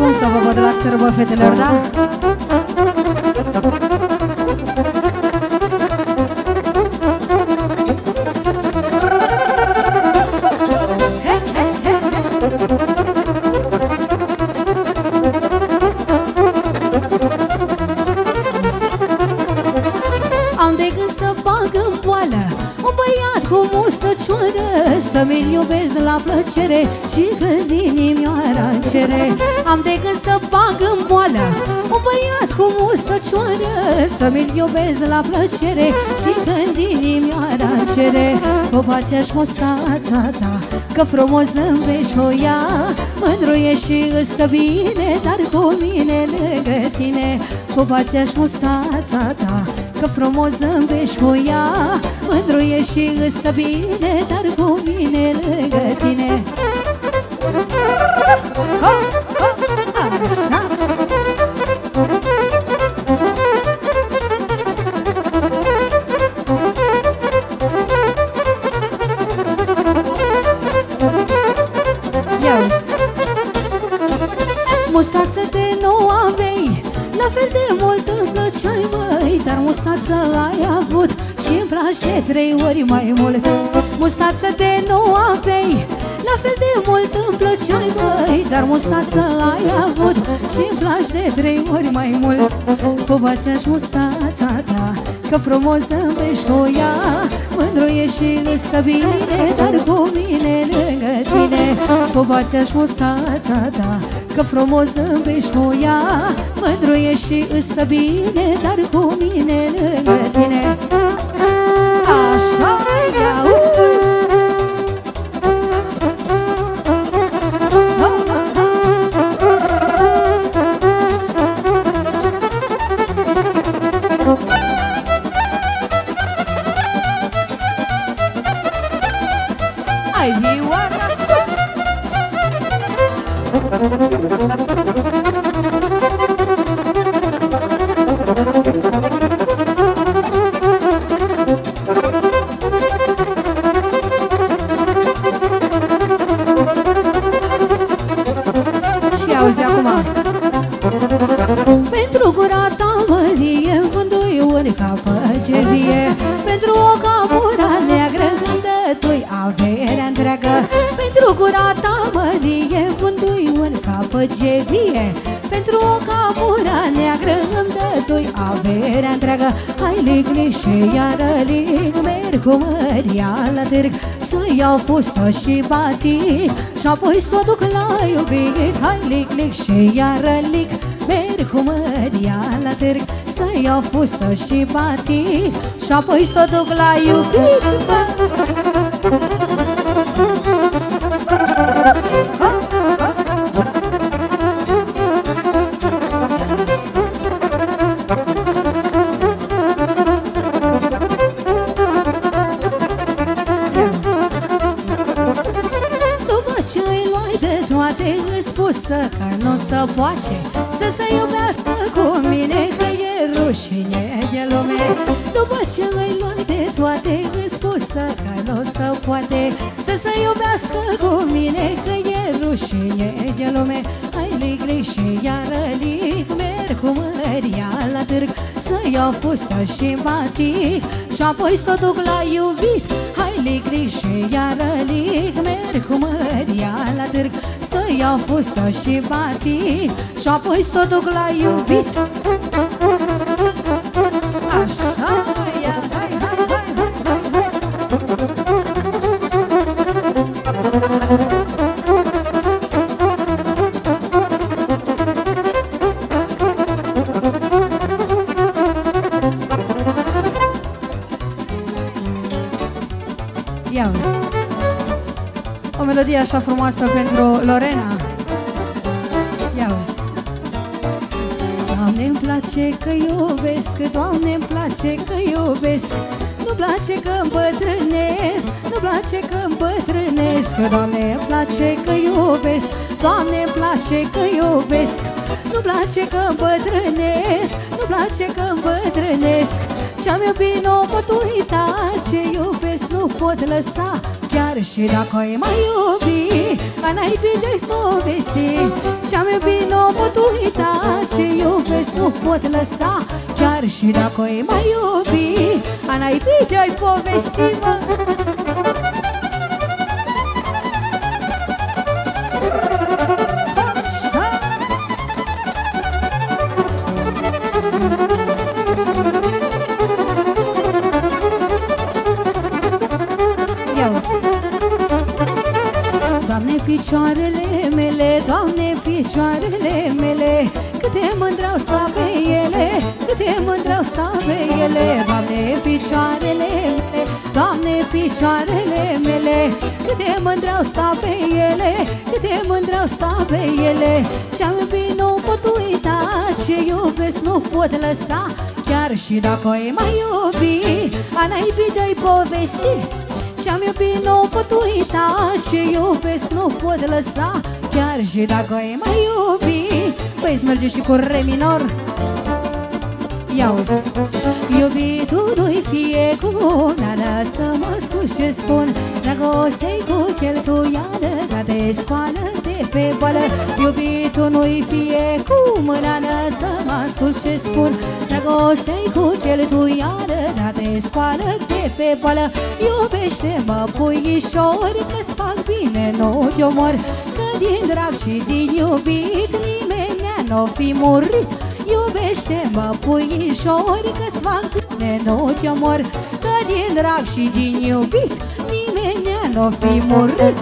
Cum să vă văd la sărbă, fetelor, da? Mustăcioară Să mi-l iubesc la plăcere Și când inimioara cere. Am de gând să bag în boală Un băiat cu mustăcioară Să mi-l iubesc la plăcere Și când inimioara cere. Popația și mustața ta Că frumos zâmbești o ia Mândru e și îți stă bine Dar cu mine lângă tine. Popația și mustața ta Că frumos zâmbești cu ea Mândru e și îți stă bine Dar cu mine lângă tine. Ho, ho, Așa. Ia uzi. Mustață de nu avei La fel de mult îmi plăceai, măi Dar mustață ai avut și îmi place de trei ori mai mult. Mustață de nu avei La fel de mult îmi plăceai, măi Dar mustață ai avut și îmi place de trei ori mai mult. Povația-și mustața ta Că frumos zâmbești cu ea Mândru e și îți stă bine Dar cu mine lângă tine. Povația-și mustața ta Că frumos zâmbești cu ea Mândru e și îți stă bine Dar cu mine lângă tine. Așa ia uzi Ai vioara Pentru o camura neagră Îndătui averea întreagă ce vie. Pentru o camura neagră Îndătui averea întreagă. Hai lic, lic și iară lic Merg cu măria la târg. Să iau fustă și batic Și apoi să o duc la iubit. Hai lic, lic și iară lic Merg cu măria la târg. Să iau fustă și batic Și apoi să o duc la iubit bă. Îți spusă că nu se poate Să se iubească cu mine Că e rușine de lume. După ce îi luai de toate Îți spusă că nu se poate Să se iubească cu mine Că e rușine de lume. Hai lic, lic și iară lic Merg cu măria la târg Să iau fustă și batic. Și apoi să o duc la iubit Hai lic, lic și iară lic Merg cu măria la târg Să iau fustă și batic Și apoi să o duc la iubit. Așa, ia, hai, hai, hai, hai, hai. Ia uzi O melodie așa frumoasă pentru Lorena. Ia uzi. Doamne, îmi place că iubesc Doamne, îmi place că iubesc. Nu place că îmbătrânesc Nu place că îmbătrânesc Doamne, îmi place că iubesc Doamne, îmi place că iubesc. Nu place că îmbătrânesc Nu place că îmbătrânesc Ce-am iubit nu pot pot lăsa Chiar și dacă ai mai iubit Ana iubit de povesti Ce-am iubit nu pot uita Ce iubesc nu pot lăsa Chiar și dacă e mai iubi Ana iubit de povesti mă picioarele mele Câte mândreau sta pe ele, câte mândreau sta pe ele. Doamne, picioarele mele, Doamne, picioarele mele Câte mândreau sta pe ele, câte mândreau sta pe ele. Ce-am iubit nu pot uita, ce iubesc nu pot lăsa. Chiar și dacă e mai iubi, a n-ai de povesti ce-am iubit nu pot uita Ce iubesc nu pot lăsa. Chiar și dacă e mai iubi Păi merge și cu re minor. Iauzi Iubitul nu-i fie cu nada Să mă ascult ce spun. Dragoste-i cu cheltuială Ca te scoală de pe boală. Iubitul nu-i fie cu mânană Să mă ascult ce spun? Dragoste-i cu cheltuială Ca te scoală de pe boală. Iubește-mă puișor Că-ți fac bine, nu te omor. Că din drag și din iubit Nimeni n-o fi murit. Iubește-mă, puișori, că-ți fac bine, nu te omor. Că din drag și din iubit Nimeni nu fi murit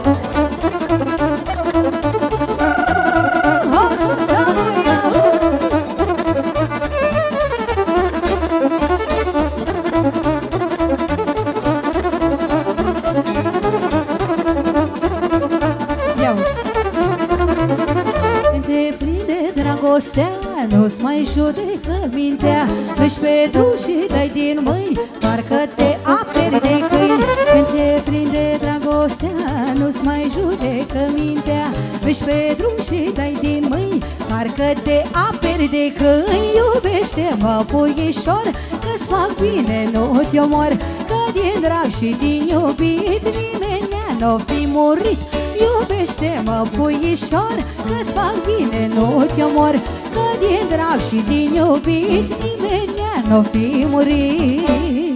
mai judecă mintea. Își Petru și dai din mâini Parcă te aperi de câini. Când te prinde dragostea Nu-ți mai judecă mintea. Își Petru și dai din mâini Parcă te aperi de câini. Iubește-mă puișor Că-ți fac bine, nu te omor. Că din drag și din iubit Nimeni n-o fi murit. Iubește-mă, puișor, că-ți fac bine, nu te omor. Că din drag și din iubit Nimeni n-o fi murit Hei!